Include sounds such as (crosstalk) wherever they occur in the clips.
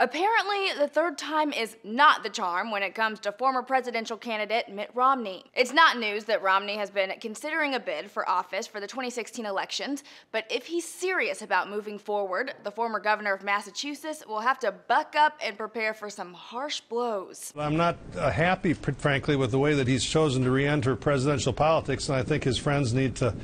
Apparently, the third time is not the charm when it comes to former presidential candidate Mitt Romney. It's not news that Romney has been considering a bid for office for the 2016 elections, but if he's serious about moving forward, the former governor of Massachusetts will have to buck up and prepare for some harsh blows. I'm not uh, happy, frankly, with the way that he's chosen to re enter presidential politics, and I think his friends need to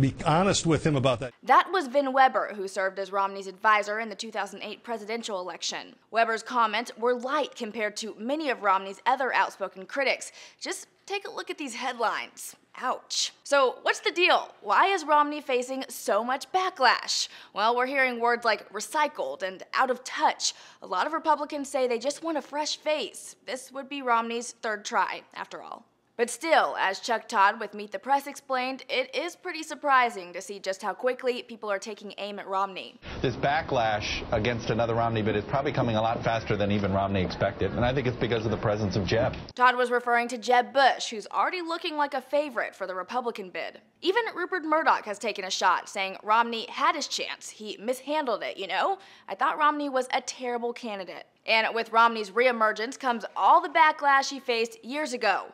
be honest with him about that. That was Vin Weber, who served as Romney's advisor in the 2008 presidential election. Weber's comments were light compared to many of Romney's other outspoken critics. Just take a look at these headlines. Ouch. So, what's the deal? Why is Romney facing so much backlash? Well, we're hearing words like recycled and out of touch. A lot of Republicans say they just want a fresh face. This would be Romney's third try, after all. But still, as Chuck Todd with Meet the Press explained, it is pretty surprising to see just how quickly people are taking aim at Romney. This backlash against another Romney bid is probably coming a lot faster than even Romney expected, and I think it's because of the presence of Jeb. Todd was referring to Jeb Bush, who's already looking like a favorite for the Republican bid. Even Rupert Murdoch has taken a shot, saying Romney had his chance. He mishandled it, you know? I thought Romney was a terrible candidate. And with Romney's reemergence comes all the backlash he faced years ago.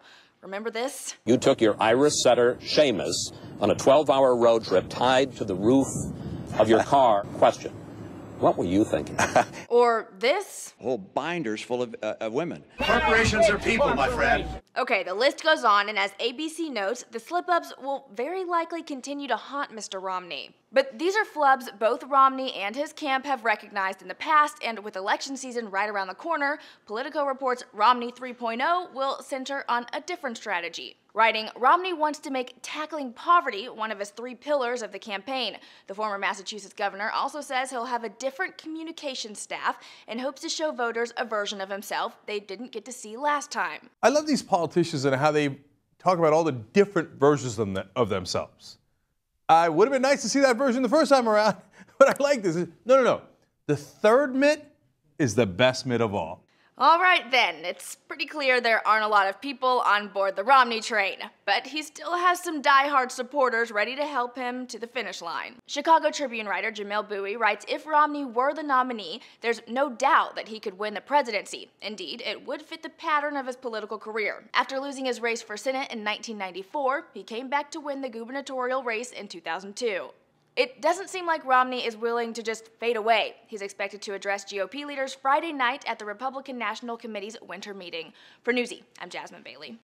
Remember this? You took your Irish setter, Seamus, on a 12 hour road trip tied to the roof of your (laughs) car. Question what were you thinking? (laughs) or this? Whole binders full of, uh, of women. Corporations are people, my friend. Okay, the list goes on, and as ABC notes, the slip ups will very likely continue to haunt Mr. Romney. But these are flubs both Romney and his camp have recognized in the past, and with election season right around the corner, Politico reports Romney 3.0 will center on a different strategy. Writing, Romney wants to make tackling poverty one of his three pillars of the campaign. The former Massachusetts governor also says he'll have a different communication staff and hopes to show voters a version of himself they didn't get to see last time. I love these politicians and how they talk about all the different versions of, them, of themselves. I would have been nice to see that version the first time around, (laughs) but I like this. No, no, no. The third Mitt is the best Mitt of all. All right then, it's pretty clear there aren't a lot of people on board the Romney train, but he still has some die-hard supporters ready to help him to the finish line. Chicago Tribune writer Jamelle Bouie writes if Romney were the nominee, there's no doubt that he could win the presidency. Indeed, it would fit the pattern of his political career. After losing his race for Senate in 1994, he came back to win the gubernatorial race in 2002. It doesn't seem like Romney is willing to just fade away. He's expected to address GOP leaders Friday night at the Republican National Committee's winter meeting. For Newsy, I'm Jasmine Bailey.